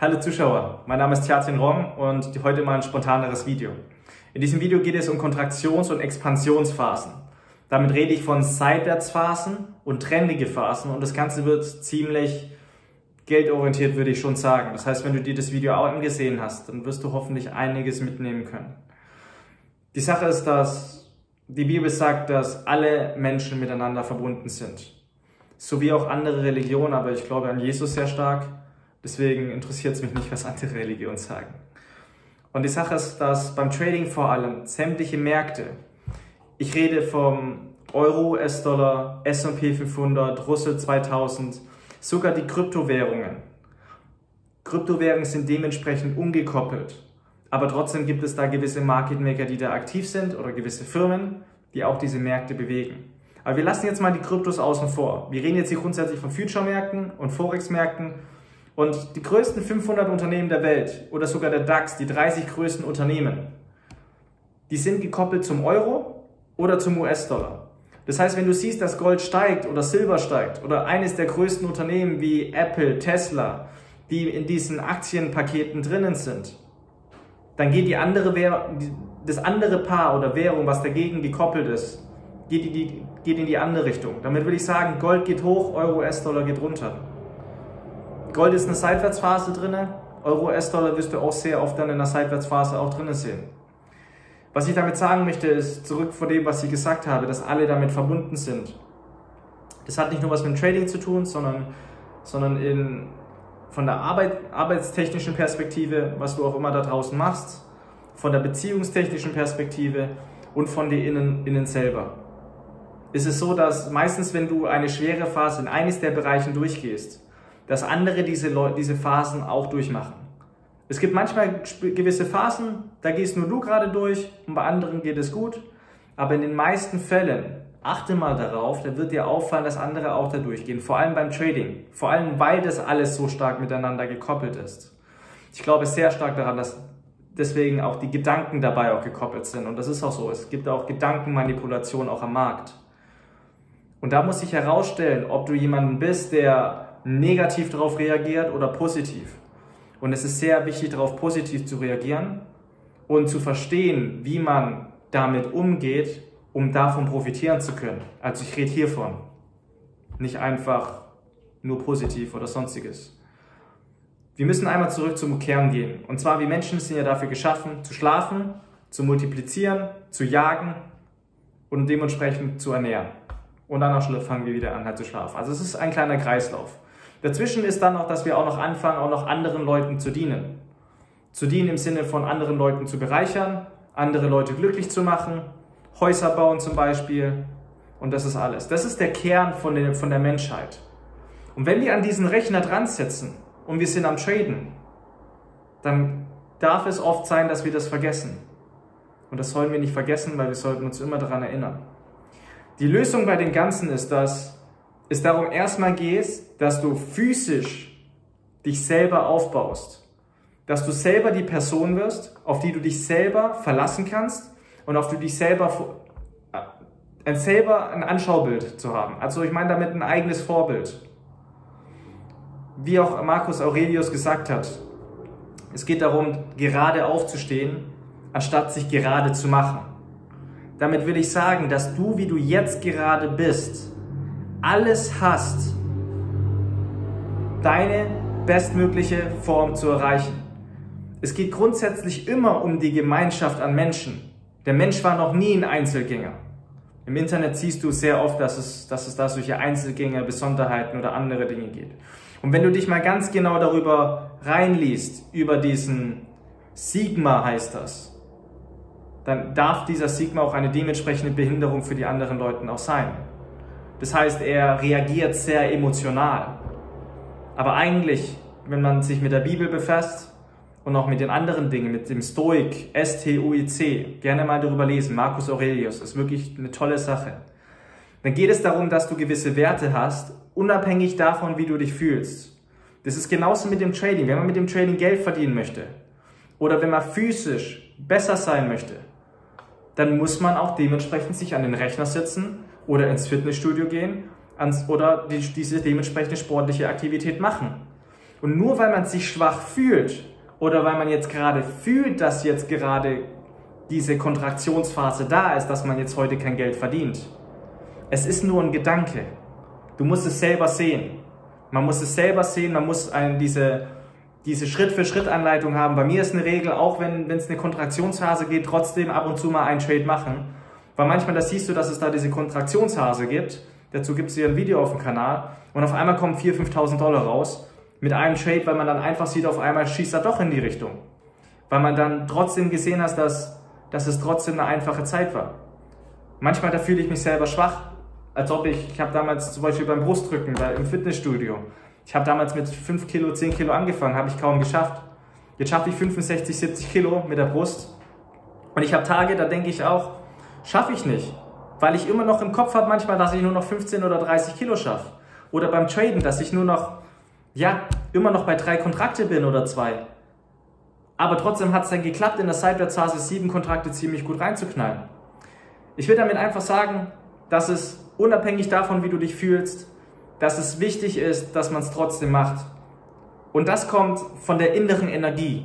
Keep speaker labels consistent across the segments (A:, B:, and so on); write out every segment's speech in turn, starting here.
A: Hallo Zuschauer, mein Name ist Tjatin Rom und heute mal ein spontaneres Video. In diesem Video geht es um Kontraktions- und Expansionsphasen. Damit rede ich von Seitwärtsphasen und trendige Phasen und das Ganze wird ziemlich geldorientiert, würde ich schon sagen. Das heißt, wenn du dir das Video auch angesehen hast, dann wirst du hoffentlich einiges mitnehmen können. Die Sache ist, dass die Bibel sagt, dass alle Menschen miteinander verbunden sind. So wie auch andere Religionen, aber ich glaube an Jesus sehr stark. Deswegen interessiert es mich nicht, was andere Religionen sagen. Und die Sache ist, dass beim Trading vor allem sämtliche Märkte, ich rede vom Euro, US-Dollar, S&P 500, Russell 2000, sogar die Kryptowährungen. Kryptowährungen sind dementsprechend ungekoppelt. Aber trotzdem gibt es da gewisse Market Maker, die da aktiv sind oder gewisse Firmen, die auch diese Märkte bewegen. Aber wir lassen jetzt mal die Kryptos außen vor. Wir reden jetzt hier grundsätzlich von Future-Märkten und Forex-Märkten und die größten 500 Unternehmen der Welt oder sogar der DAX, die 30 größten Unternehmen, die sind gekoppelt zum Euro oder zum US-Dollar. Das heißt, wenn du siehst, dass Gold steigt oder Silber steigt oder eines der größten Unternehmen wie Apple, Tesla, die in diesen Aktienpaketen drinnen sind, dann geht die andere das andere Paar oder Währung, was dagegen gekoppelt ist, geht in die, geht in die andere Richtung. Damit würde ich sagen, Gold geht hoch, Euro, US-Dollar geht runter. Gold ist eine Seitwärtsphase drin. Euro, US-Dollar wirst du auch sehr oft dann in der Seitwärtsphase auch drin sehen. Was ich damit sagen möchte, ist zurück vor dem, was ich gesagt habe, dass alle damit verbunden sind. Das hat nicht nur was mit Trading zu tun, sondern, sondern in, von der Arbeit, arbeitstechnischen Perspektive, was du auch immer da draußen machst, von der beziehungstechnischen Perspektive und von dir innen, innen selber. Ist es so, dass meistens, wenn du eine schwere Phase in eines der Bereichen durchgehst, dass andere diese, Leute, diese Phasen auch durchmachen. Es gibt manchmal gewisse Phasen, da gehst nur du gerade durch und bei anderen geht es gut. Aber in den meisten Fällen, achte mal darauf, da wird dir auffallen, dass andere auch da durchgehen. Vor allem beim Trading. Vor allem, weil das alles so stark miteinander gekoppelt ist. Ich glaube sehr stark daran, dass deswegen auch die Gedanken dabei auch gekoppelt sind. Und das ist auch so. Es gibt auch Gedankenmanipulation auch am Markt. Und da muss sich herausstellen, ob du jemanden bist, der negativ darauf reagiert oder positiv. Und es ist sehr wichtig, darauf positiv zu reagieren und zu verstehen, wie man damit umgeht, um davon profitieren zu können. Also ich rede hiervon. Nicht einfach nur positiv oder sonstiges. Wir müssen einmal zurück zum Kern gehen. Und zwar, wir Menschen sind ja dafür geschaffen, zu schlafen, zu multiplizieren, zu jagen und dementsprechend zu ernähren. Und dann fangen wir wieder an, halt zu schlafen. Also es ist ein kleiner Kreislauf. Dazwischen ist dann noch, dass wir auch noch anfangen, auch noch anderen Leuten zu dienen. Zu dienen im Sinne von anderen Leuten zu bereichern, andere Leute glücklich zu machen, Häuser bauen zum Beispiel. Und das ist alles. Das ist der Kern von der, von der Menschheit. Und wenn wir an diesen Rechner dran setzen und wir sind am Traden, dann darf es oft sein, dass wir das vergessen. Und das sollen wir nicht vergessen, weil wir sollten uns immer daran erinnern. Die Lösung bei dem Ganzen ist, dass es darum erstmal geht, dass du physisch dich selber aufbaust. Dass du selber die Person wirst, auf die du dich selber verlassen kannst und auf die du dich selber, äh, ein selber ein Anschaubild zu haben. Also ich meine damit ein eigenes Vorbild. Wie auch Marcus Aurelius gesagt hat, es geht darum, gerade aufzustehen, anstatt sich gerade zu machen. Damit will ich sagen, dass du, wie du jetzt gerade bist, alles hast, deine bestmögliche Form zu erreichen. Es geht grundsätzlich immer um die Gemeinschaft an Menschen. Der Mensch war noch nie ein Einzelgänger. Im Internet siehst du sehr oft, dass es, dass es da solche Einzelgänger, Besonderheiten oder andere Dinge geht. Und wenn du dich mal ganz genau darüber reinliest, über diesen Sigma heißt das, dann darf dieser Sigma auch eine dementsprechende Behinderung für die anderen Leute auch sein. Das heißt, er reagiert sehr emotional. Aber eigentlich, wenn man sich mit der Bibel befasst und auch mit den anderen Dingen, mit dem Stoik, S-T-U-I-C, gerne mal darüber lesen, Marcus Aurelius, ist wirklich eine tolle Sache. Dann geht es darum, dass du gewisse Werte hast, unabhängig davon, wie du dich fühlst. Das ist genauso mit dem Trading. Wenn man mit dem Trading Geld verdienen möchte oder wenn man physisch besser sein möchte, dann muss man auch dementsprechend sich an den Rechner setzen oder ins Fitnessstudio gehen ans, oder die, diese dementsprechende sportliche Aktivität machen. Und nur weil man sich schwach fühlt oder weil man jetzt gerade fühlt, dass jetzt gerade diese Kontraktionsphase da ist, dass man jetzt heute kein Geld verdient. Es ist nur ein Gedanke. Du musst es selber sehen. Man muss es selber sehen, man muss einen, diese, diese Schritt-für-Schritt-Anleitung haben. Bei mir ist eine Regel, auch wenn es eine Kontraktionsphase geht, trotzdem ab und zu mal einen Trade machen. Weil manchmal, da siehst du, dass es da diese Kontraktionsphase gibt. Dazu gibt es hier ein Video auf dem Kanal. Und auf einmal kommen 4.000, 5.000 Dollar raus mit einem Trade, weil man dann einfach sieht, auf einmal schießt er doch in die Richtung. Weil man dann trotzdem gesehen hat, dass, dass es trotzdem eine einfache Zeit war. Manchmal, da fühle ich mich selber schwach, als ob ich, ich habe damals zum Beispiel beim Brustdrücken bei, im Fitnessstudio, ich habe damals mit 5 Kilo, 10 Kilo angefangen, habe ich kaum geschafft. Jetzt schaffe ich 65, 70 Kilo mit der Brust. Und ich habe Tage, da denke ich auch, schaffe ich nicht. Weil ich immer noch im Kopf habe manchmal, dass ich nur noch 15 oder 30 Kilo schaffe. Oder beim Traden, dass ich nur noch, ja, immer noch bei drei Kontrakte bin oder zwei. Aber trotzdem hat es dann geklappt, in der Seitwärtsphase sieben Kontrakte ziemlich gut reinzuknallen. Ich will damit einfach sagen, dass es unabhängig davon, wie du dich fühlst, dass es wichtig ist, dass man es trotzdem macht. Und das kommt von der inneren Energie.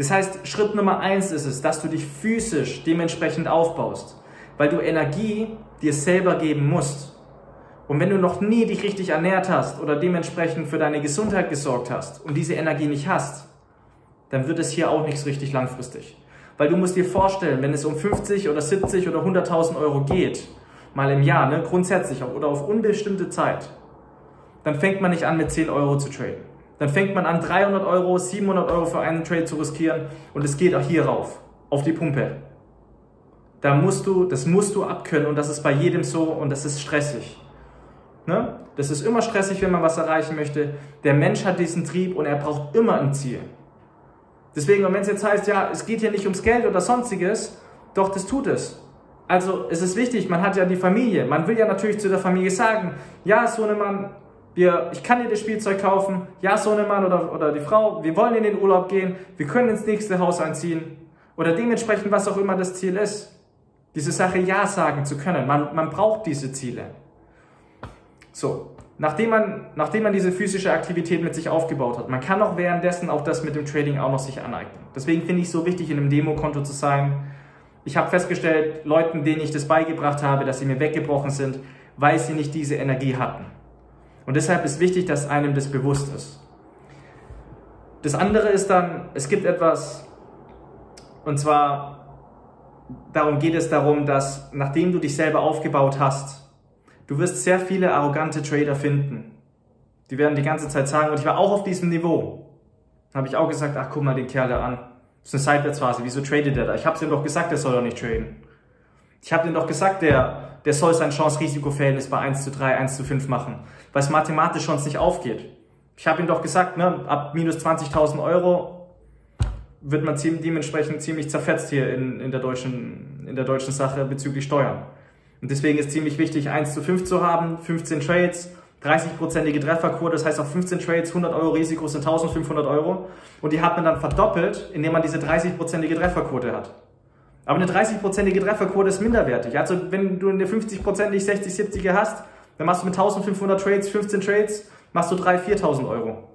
A: Das heißt, Schritt Nummer eins ist es, dass du dich physisch dementsprechend aufbaust, weil du Energie dir selber geben musst. Und wenn du noch nie dich richtig ernährt hast oder dementsprechend für deine Gesundheit gesorgt hast und diese Energie nicht hast, dann wird es hier auch nichts richtig langfristig. Weil du musst dir vorstellen, wenn es um 50 oder 70 oder 100.000 Euro geht, mal im Jahr, ne, grundsätzlich oder auf unbestimmte Zeit, dann fängt man nicht an mit 10 Euro zu traden. Dann fängt man an 300 Euro, 700 Euro für einen Trade zu riskieren und es geht auch hier rauf, auf die Pumpe. Da musst du, das musst du abkönnen und das ist bei jedem so und das ist stressig. Ne? Das ist immer stressig, wenn man was erreichen möchte. Der Mensch hat diesen Trieb und er braucht immer ein Ziel. Deswegen, wenn es jetzt heißt, ja, es geht hier nicht ums Geld oder sonstiges, doch, das tut es. Also es ist wichtig, man hat ja die Familie. Man will ja natürlich zu der Familie sagen, ja, Sohnemann, wir, ich kann dir das Spielzeug kaufen, ja, Sohnemann oder, oder die Frau, wir wollen in den Urlaub gehen, wir können ins nächste Haus einziehen. Oder dementsprechend, was auch immer das Ziel ist. Diese Sache Ja sagen zu können. Man, man braucht diese Ziele. So, nachdem man, nachdem man diese physische Aktivität mit sich aufgebaut hat, man kann auch währenddessen auch das mit dem Trading auch noch sich aneignen. Deswegen finde ich es so wichtig, in einem Demokonto zu sein. Ich habe festgestellt, Leuten, denen ich das beigebracht habe, dass sie mir weggebrochen sind, weil sie nicht diese Energie hatten. Und deshalb ist wichtig, dass einem das bewusst ist. Das andere ist dann, es gibt etwas, und zwar, darum geht es darum, dass nachdem du dich selber aufgebaut hast, Du wirst sehr viele arrogante Trader finden. Die werden die ganze Zeit sagen, und ich war auch auf diesem Niveau. Dann habe ich auch gesagt, ach guck mal den Kerl da an. Das ist eine Seitwärtsphase, wieso tradet der da? Ich habe es ihm doch gesagt, der soll doch nicht traden. Ich habe ihm doch gesagt, der, der soll sein Chance-Risiko-Verhältnis bei 1 zu 3, 1 zu 5 machen, weil es mathematisch sonst nicht aufgeht. Ich habe ihm doch gesagt, ne, ab minus 20.000 Euro wird man dementsprechend ziemlich zerfetzt hier in, in, der deutschen, in der deutschen Sache bezüglich Steuern. Und deswegen ist ziemlich wichtig, 1 zu 5 zu haben, 15 Trades, 30-prozentige Trefferquote, das heißt auf 15 Trades 100 Euro Risiko sind 1500 Euro. Und die hat man dann verdoppelt, indem man diese 30-prozentige Trefferquote hat. Aber eine 30-prozentige Trefferquote ist minderwertig. Also wenn du eine 50-prozentig 60, 70er hast, dann machst du mit 1500 Trades, 15 Trades, machst du 3.000, 4.000 Euro.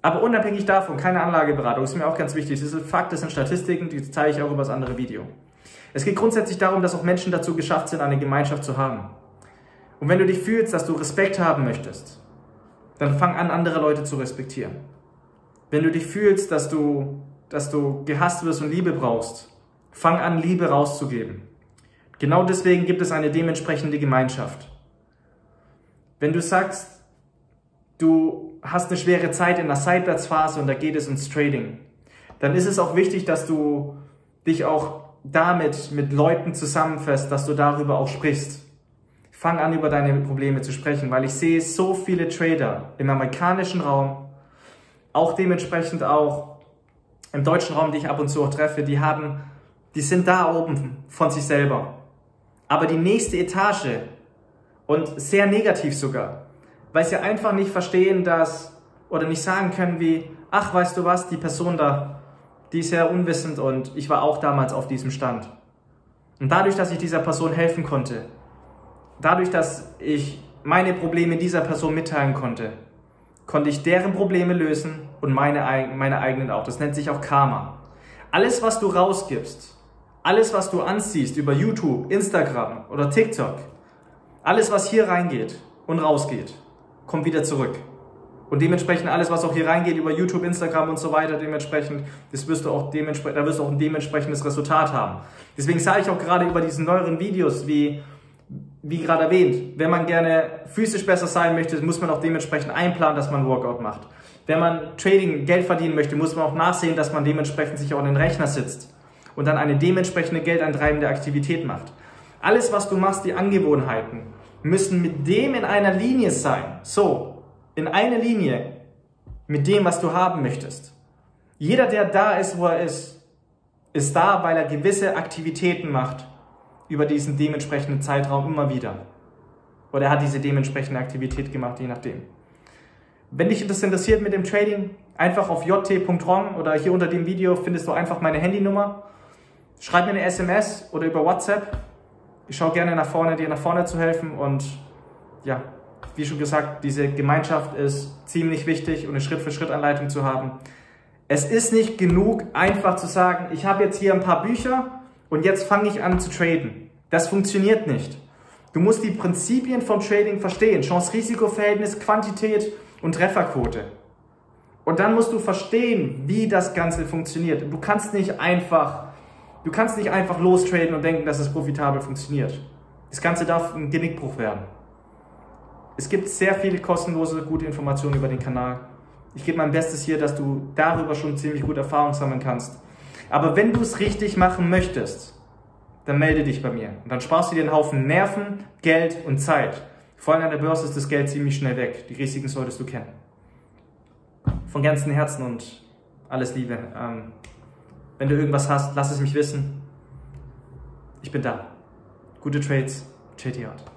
A: Aber unabhängig davon, keine Anlageberatung, ist mir auch ganz wichtig. Das ist Fakt, das sind Statistiken, die zeige ich auch über das andere Video. Es geht grundsätzlich darum, dass auch Menschen dazu geschafft sind, eine Gemeinschaft zu haben. Und wenn du dich fühlst, dass du Respekt haben möchtest, dann fang an, andere Leute zu respektieren. Wenn du dich fühlst, dass du, dass du gehasst wirst und Liebe brauchst, fang an, Liebe rauszugeben. Genau deswegen gibt es eine dementsprechende Gemeinschaft. Wenn du sagst, du hast eine schwere Zeit in der Seitwärtsphase und da geht es ins Trading, dann ist es auch wichtig, dass du dich auch damit mit Leuten zusammenfasst, dass du darüber auch sprichst. Fang an, über deine Probleme zu sprechen, weil ich sehe so viele Trader im amerikanischen Raum, auch dementsprechend auch im deutschen Raum, die ich ab und zu auch treffe, die haben, die sind da oben von sich selber. Aber die nächste Etage und sehr negativ sogar, weil sie einfach nicht verstehen, dass oder nicht sagen können wie, ach, weißt du was, die Person da, die ist sehr unwissend und ich war auch damals auf diesem Stand. Und dadurch, dass ich dieser Person helfen konnte, dadurch, dass ich meine Probleme dieser Person mitteilen konnte, konnte ich deren Probleme lösen und meine, meine eigenen auch. Das nennt sich auch Karma. Alles, was du rausgibst, alles, was du anziehst über YouTube, Instagram oder TikTok, alles, was hier reingeht und rausgeht, kommt wieder zurück. Und dementsprechend alles, was auch hier reingeht über YouTube, Instagram und so weiter, dementsprechend, das wirst du auch dementsprechend, da wirst du auch ein dementsprechendes Resultat haben. Deswegen sage ich auch gerade über diese neueren Videos, wie, wie gerade erwähnt, wenn man gerne physisch besser sein möchte, muss man auch dementsprechend einplanen, dass man Workout macht. Wenn man Trading, Geld verdienen möchte, muss man auch nachsehen, dass man dementsprechend sich auch an den Rechner sitzt und dann eine dementsprechende geldeintreibende Aktivität macht. Alles, was du machst, die Angewohnheiten, müssen mit dem in einer Linie sein. So, in eine Linie mit dem, was du haben möchtest. Jeder, der da ist, wo er ist, ist da, weil er gewisse Aktivitäten macht über diesen dementsprechenden Zeitraum immer wieder. Oder er hat diese dementsprechende Aktivität gemacht, je nachdem. Wenn dich das interessiert mit dem Trading, einfach auf jt.rom oder hier unter dem Video findest du einfach meine Handynummer. Schreib mir eine SMS oder über WhatsApp. Ich schaue gerne nach vorne, dir nach vorne zu helfen und ja, wie schon gesagt, diese Gemeinschaft ist ziemlich wichtig und eine Schritt-für-Schritt-Anleitung zu haben. Es ist nicht genug, einfach zu sagen, ich habe jetzt hier ein paar Bücher und jetzt fange ich an zu traden. Das funktioniert nicht. Du musst die Prinzipien vom Trading verstehen. Chance-Risiko-Verhältnis, Quantität und Trefferquote. Und dann musst du verstehen, wie das Ganze funktioniert. Du kannst nicht einfach, du kannst nicht einfach lostraden und denken, dass es profitabel funktioniert. Das Ganze darf ein Genickbruch werden. Es gibt sehr viele kostenlose, gute Informationen über den Kanal. Ich gebe mein Bestes hier, dass du darüber schon ziemlich gut Erfahrung sammeln kannst. Aber wenn du es richtig machen möchtest, dann melde dich bei mir. Und dann sparst du dir einen Haufen Nerven, Geld und Zeit. Vor allem an der Börse ist das Geld ziemlich schnell weg. Die Risiken solltest du kennen. Von ganzem Herzen und alles Liebe. Ähm, wenn du irgendwas hast, lass es mich wissen. Ich bin da. Gute Trades, JT Art.